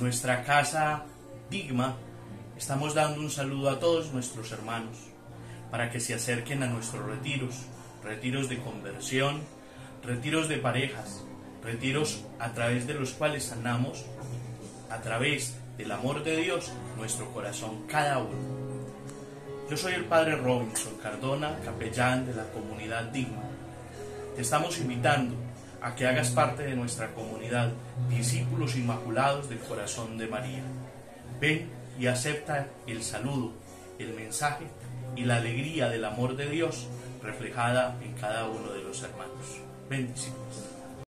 nuestra casa Digma, estamos dando un saludo a todos nuestros hermanos para que se acerquen a nuestros retiros, retiros de conversión, retiros de parejas, retiros a través de los cuales sanamos, a través del amor de Dios, nuestro corazón cada uno. Yo soy el Padre Robinson Cardona, capellán de la comunidad Digma. Te estamos invitando a que hagas parte de nuestra comunidad, discípulos inmaculados del corazón de María. Ven y acepta el saludo, el mensaje y la alegría del amor de Dios reflejada en cada uno de los hermanos. Bendiciones.